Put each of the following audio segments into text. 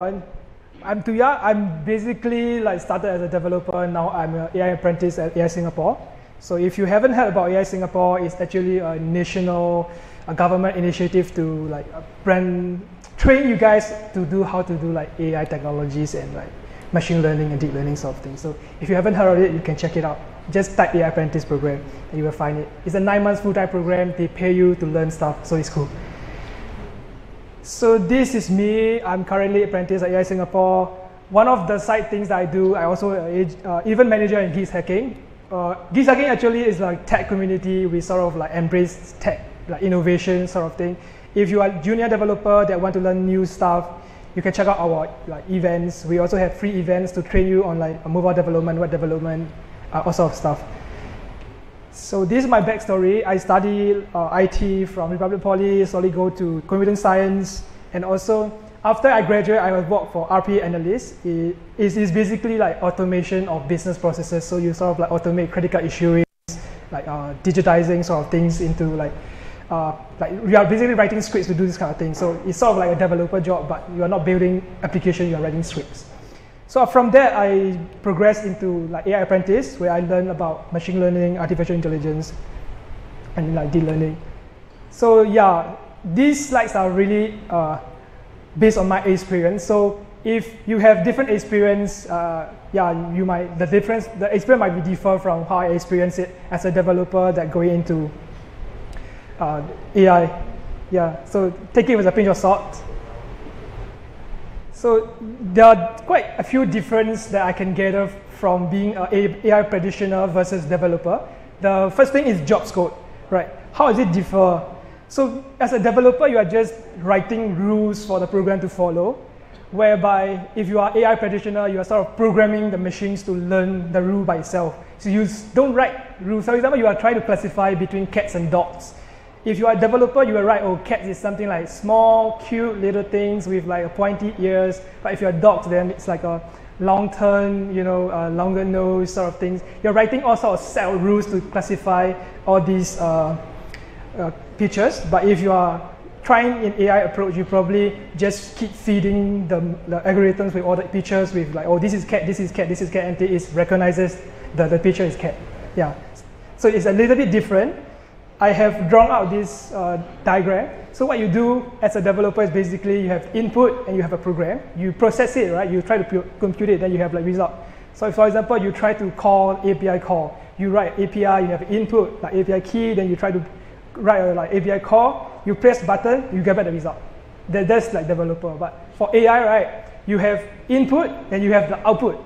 I'm Thu Ya. I'm basically like started as a developer. and Now I'm an AI apprentice at AI Singapore. So if you haven't heard about AI Singapore, it's actually a national a government initiative to like uh, brand train you guys to do how to do like AI technologies and like machine learning and deep learning sort of things. So if you haven't heard of it, you can check it out. Just type AI apprentice program and you will find it. It's a nine months full-time program. They pay you to learn stuff, so it's cool. So this is me. I'm currently apprentice at AI Singapore. One of the side things that I do, I also uh, event manager in Geeks Hacking. Uh, Geeks Hacking actually is like tech community. We sort of like embrace tech, like innovation sort of thing. If you are junior developer that want to learn new stuff, you can check out our like events. We also have free events to train you on like mobile development, web development, uh, all sort of stuff. So this is my backstory. I study uh, IT from Republic Poly, slowly go to computer science, and also after I graduate, I work for RPA analyst. It is basically like automation of business processes. So you sort of like automate credit card issuing, like uh, digitizing sort of things into like, uh, like we are basically writing scripts to do this kind of thing. So it's sort of like a developer job, but you are not building application, you are writing scripts. So from there, I progressed into like AI Apprentice, where I learned about machine learning, artificial intelligence, and like deep learning. So yeah, these slides are really uh, based on my experience. So if you have different experience, uh, yeah, you might the difference the experience might be differ from how I experience it as a developer that going into uh, AI. Yeah, so take it with a pinch of salt. So there are quite a few differences that I can gather from being an AI practitioner versus developer. The first thing is job scope, right? How does it differ? So as a developer, you are just writing rules for the program to follow, whereby if you are AI practitioner, you are sort of programming the machines to learn the rule by itself. So you don't write rules. For example, you are trying to classify between cats and dogs if you are a developer, you will write, oh, cat is something like small, cute little things with like a pointy ears. But if you're a dog, then it's like a long turn, you know, uh, longer nose sort of things. You're writing all sorts of of rules to classify all these uh, uh, features. But if you are trying an AI approach, you probably just keep feeding the, the algorithms with all the features with like, oh, this is cat, this is cat, this is cat, and it recognizes that the picture is cat. Yeah. So it's a little bit different. I have drawn out this uh, diagram. So what you do as a developer is basically you have input and you have a program. You process it, right? You try to compute it, then you have like result. So for example, you try to call API call. You write API, you have input, like API key, then you try to write a like API call. You press button, you get back the result. That, that's like developer. But for AI, right, you have input and you have the output.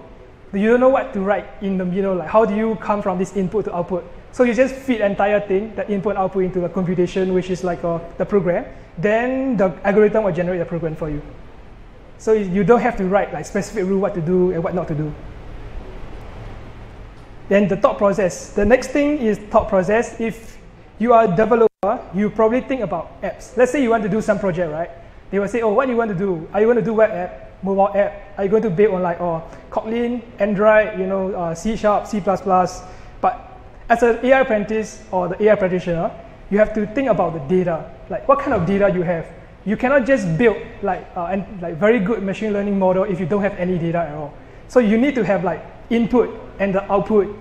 You don't know what to write in the middle. Like how do you come from this input to output? So you just feed entire thing, the input output into the computation, which is like uh, the program. Then the algorithm will generate the program for you. So you don't have to write like specific rule what to do and what not to do. Then the thought process. The next thing is thought process. If you are a developer, you probably think about apps. Let's say you want to do some project, right? They will say, oh, what do you want to do? Are you going to do web app, mobile app? Are you going to build on like oh, Kotlin, Android, you know, uh, C Sharp, C++? But as an AI apprentice or the AI practitioner, you have to think about the data, like what kind of data you have. You cannot just build like uh, and like very good machine learning model if you don't have any data at all. So you need to have like input and the output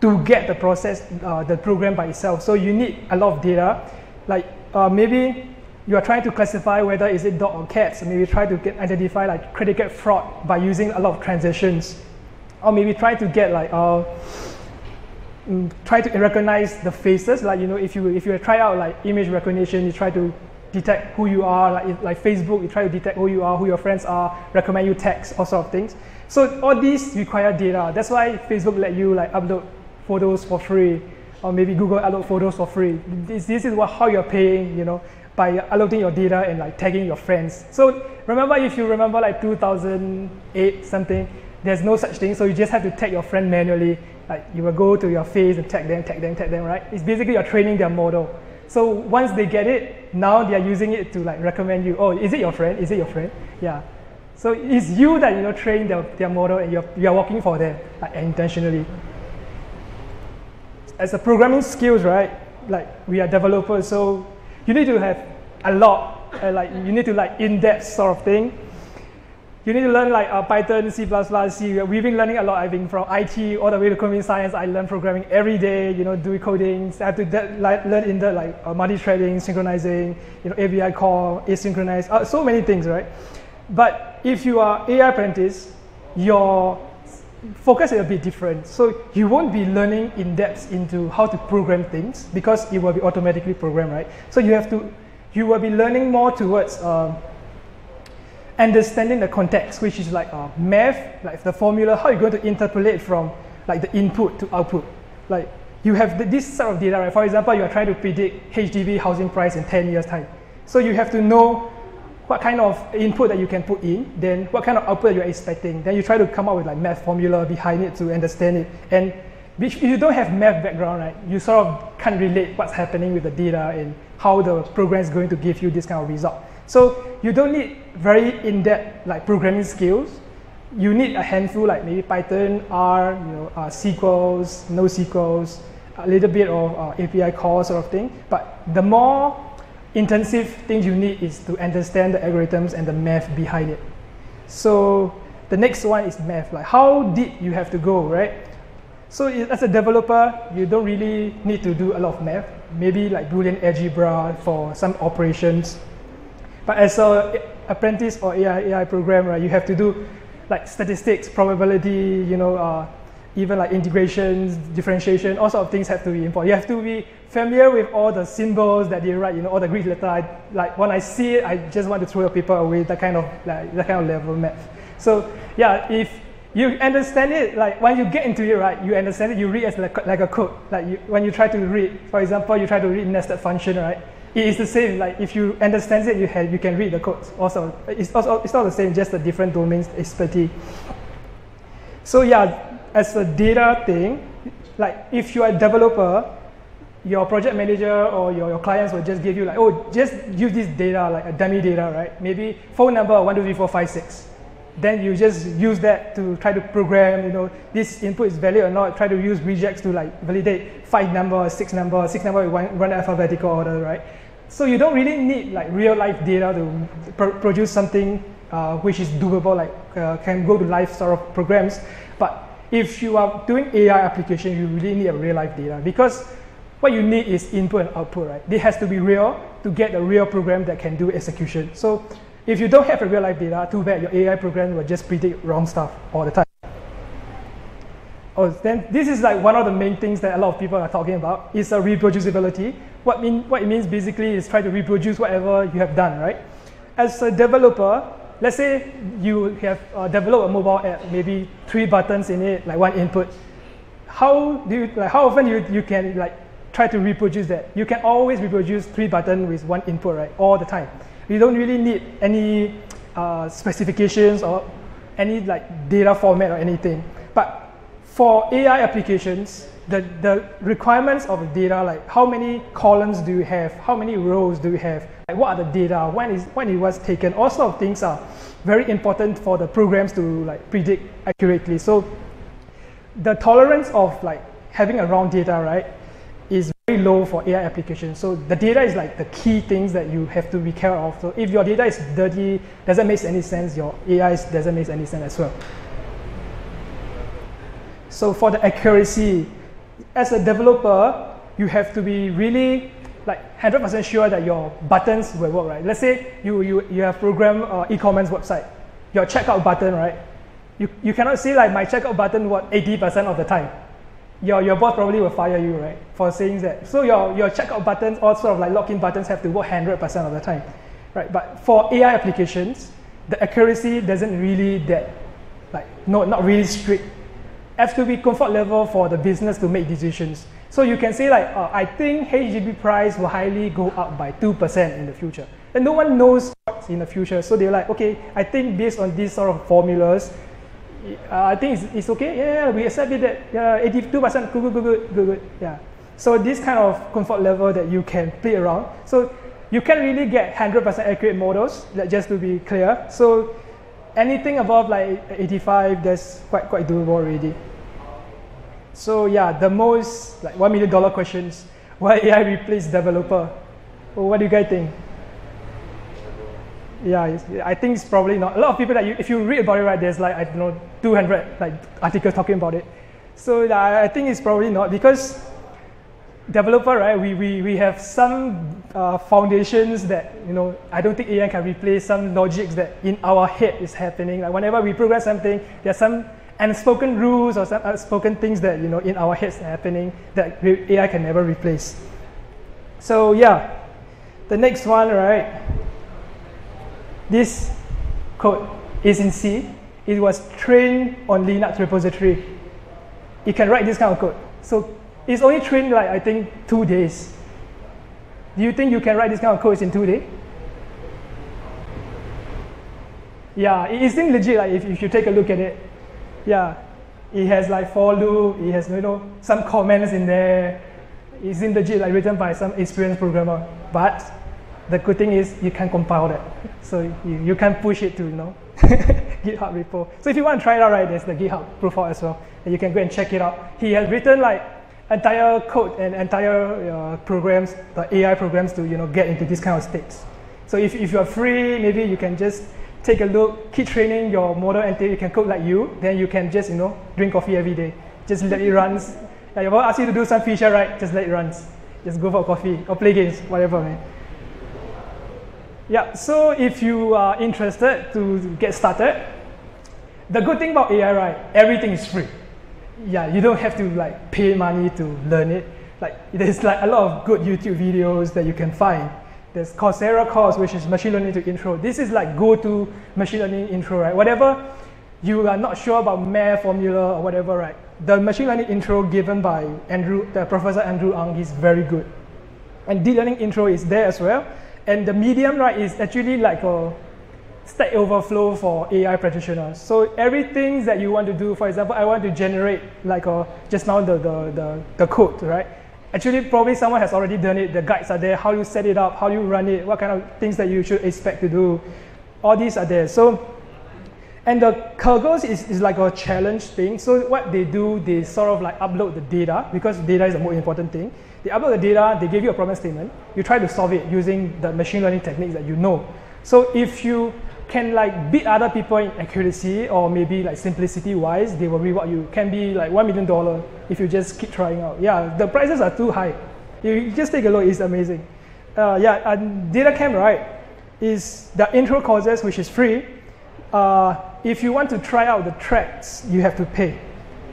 to get the process, uh, the program by itself. So you need a lot of data. Like uh, maybe you are trying to classify whether is it dog or cat. So maybe try to get identify like credit card fraud by using a lot of transitions, or maybe try to get like uh, Mm, try to recognize the faces. Like you know, if you if you try out like image recognition, you try to detect who you are. Like like Facebook, you try to detect who you are, who your friends are, recommend you text, all sort of things. So all these require data. That's why Facebook let you like upload photos for free, or maybe Google upload photos for free. This, this is what how you're paying. You know, by uploading your data and like tagging your friends. So remember, if you remember like 2008 something, there's no such thing. So you just have to tag your friend manually like you will go to your face and tag them, tag them, tag them, right? It's basically you're training their model. So once they get it, now they are using it to like recommend you. Oh, is it your friend? Is it your friend? Yeah. So it's you that you know train their, their model and you're, you're working for them like, intentionally. As a programming skills, right? Like we are developers, so you need to have a lot, uh, like you need to like in-depth sort of thing. you need to learn like uh, Python, C++, C. We've been learning a lot. I've been from IT all the way to computer science. I learn programming every day. You know, do coding. I have to de- like, learn in the like uh, multi-threading, synchronizing. You know, API call, asynchronous. Uh, so many things, right? But if you are AI apprentice, your focus is a bit different. So you won't be learning in depth into how to program things because it will be automatically programmed, right? So you have to, you will be learning more towards. Um, understanding the context, which is like uh, math, like the formula, how you're going to interpolate from like the input to output. Like you have the, this sort of data, right? For example, you are trying to predict HDB housing price in 10 years time. So you have to know what kind of input that you can put in, then what kind of output you're expecting. Then you try to come up with like math formula behind it to understand it. And if you don't have math background, right, you sort of can't relate what's happening with the data and how the program is going to give you this kind of result. So you don't need very in-depth like programming skills. You need a handful like maybe Python, R, you know, uh, SQLs, NoSQLs, a little bit of uh, API call sort of thing. But the more intensive things you need is to understand the algorithms and the math behind it. So the next one is math. Like how deep you have to go, right? So as a developer, you don't really need to do a lot of math. Maybe like Boolean algebra for some operations but as a apprentice or AI, AI programmer, you have to do like statistics, probability, you know, uh, even like integrations, differentiation, all sort of things have to be important. You have to be familiar with all the symbols that they write, you know, all the Greek letter. I, like when I see it, I just want to throw a paper away, that kind of like that kind of level math. So yeah, if you understand it, like when you get into it, right, you understand it, you read as like, like a code. Like you, when you try to read, for example, you try to read nested function, right? it is the same. Like if you understand it, you have you can read the code. Also, it's also it's not the same, just a different domains expertise. So yeah, as a data thing, like if you are a developer, your project manager or your, your clients will just give you like, oh, just use this data like a dummy data, right? Maybe phone number one two three four five six. Then you just use that to try to program, you know, this input is valid or not. Try to use regex to like validate five number, six number, six number, one, run alphabetical order, right? So you don't really need like real life data to pr produce something uh, which is doable, like uh, can go to live sort of programs. But if you are doing AI application, you really need a real life data because what you need is input and output, right? It has to be real to get a real program that can do execution. So if you don't have a real life data, too bad, your AI program will just predict wrong stuff all the time. Oh, then this is like one of the main things that a lot of people are talking about is a reproducibility. What, mean, what it means basically is try to reproduce whatever you have done, right? As a developer, let's say you have uh, developed a mobile app, maybe three buttons in it, like one input. How do you, like, how often you, you can like try to reproduce that? You can always reproduce three buttons with one input, right? All the time. You don't really need any uh, specifications or any like data format or anything. But for AI applications, the, the requirements of the data, like how many columns do you have, how many rows do you have, like what are the data, when, is, when it was taken, all sort of things are very important for the programs to like predict accurately. So the tolerance of like having a wrong data, right, is very low for AI applications. So the data is like the key things that you have to be care of. So if your data is dirty, doesn't make any sense, your AI doesn't make any sense as well. So for the accuracy, as a developer, you have to be really like 100% sure that your buttons will work, right? Let's say you, you, you have programmed uh, e-commerce website, your checkout button, right? You, you cannot say like my checkout button what 80% of the time. Your, your boss probably will fire you, right? For saying that. So your, your checkout buttons, all sort of like login buttons have to work 100% of the time, right? But for AI applications, the accuracy doesn't really that, like, no, not really strict have to be comfort level for the business to make decisions. So you can say like, uh, I think HDB price will highly go up by 2% in the future. And no one knows what's in the future. So they're like, okay, I think based on these sort of formulas, uh, I think it's, it's okay. Yeah, yeah, we accept it that yeah, 82%, good, good, good, good, good, good. Yeah. So this kind of comfort level that you can play around. So you can't really get 100% accurate models, just to be clear. So anything above like 85, that's quite, quite doable already. So yeah, the most like one million dollar questions: Why AI replace developer? Well, what do you guys think? Yeah, I think it's probably not. A lot of people that you, if you read about it, right, there's like I don't know 200 like articles talking about it. So yeah, I think it's probably not because developer, right? We, we, we have some uh, foundations that you know I don't think AI can replace some logics that in our head is happening. Like whenever we program something, there's some unspoken rules or some unspoken things that you know in our heads are happening that AI can never replace. So yeah, the next one, right? This code is in C. It was trained on Linux repository. It can write this kind of code. So it's only trained like I think two days. Do you think you can write this kind of codes in two days? Yeah, it seems legit. Like if, if you take a look at it, yeah, it has like for loop. It has you know some comments in there. It seems legit, like written by some experienced programmer. But the good thing is you can compile that, so you, you can push it to you know GitHub repo. So if you want to try it out, right, there's the GitHub profile as well, and you can go and check it out. He has written like entire code and entire uh, programs, the AI programs to you know get into this kind of states. So if, if you're free, maybe you can just take a look, keep training your model until you can code like you, then you can just you know drink coffee every day. Just let it run. Like if I ask you to do some feature, right? Just let it run. Just go for coffee or play games, whatever, man. Yeah, so if you are interested to get started, the good thing about AI, right, everything is free yeah, you don't have to like pay money to learn it. Like there's like a lot of good YouTube videos that you can find. There's Coursera course, which is machine learning to intro. This is like go-to machine learning intro, right? Whatever you are not sure about math formula or whatever, right? The machine learning intro given by Andrew, the Professor Andrew Ng is very good. And deep learning intro is there as well. And the medium, right, is actually like a Stack Overflow for AI practitioners. So everything that you want to do, for example, I want to generate like a, just now the, the, the, the code, right? Actually, probably someone has already done it. The guides are there, how you set it up, how you run it, what kind of things that you should expect to do. All these are there. So, and the Kaggle's is, is like a challenge thing. So what they do, they sort of like upload the data because data is the more important thing. They upload the data, they give you a problem statement. You try to solve it using the machine learning techniques that you know. So if you can like beat other people in accuracy or maybe like simplicity wise, they will reward you. Can be like one million dollar if you just keep trying out. Yeah, the prices are too high. You just take a look, it's amazing. Uh, yeah, and DataCamp, right, is the intro courses which is free. Uh, if you want to try out the tracks, you have to pay.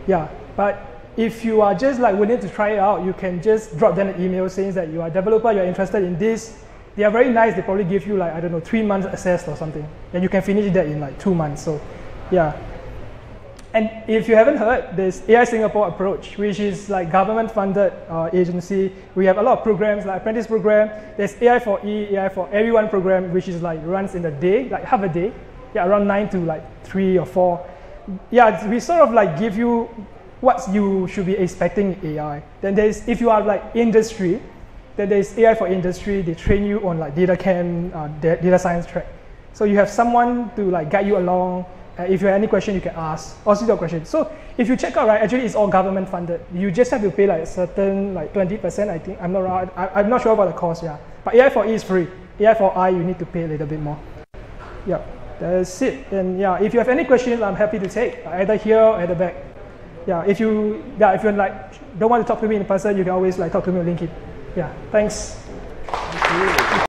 Yeah, but if you are just like willing to try it out, you can just drop them an email saying that you are a developer, you're interested in this, they are very nice. They probably give you like, I don't know, three months assessed or something. And you can finish that in like two months. So yeah. And if you haven't heard, there's AI Singapore approach, which is like government funded uh, agency. We have a lot of programs like apprentice program. There's AI for E, AI for everyone program, which is like runs in a day, like half a day. Yeah, around nine to like three or four. Yeah, we sort of like give you what you should be expecting AI. Then there's, if you are like industry, then there's AI for industry. They train you on like DataCamp, uh, data science track. So you have someone to like guide you along. Uh, if you have any question, you can ask. Also your question. So if you check out, right, actually it's all government funded. You just have to pay like certain like 20%, I think. I'm not I, am not sure about the cost, yeah. But AI for E is free. AI for I, you need to pay a little bit more. Yeah, that's it. And yeah, if you have any questions, I'm happy to take either here or at the back. Yeah, if you yeah, if you like don't want to talk to me in person, you can always like talk to me on LinkedIn. Yeah, thanks. Thank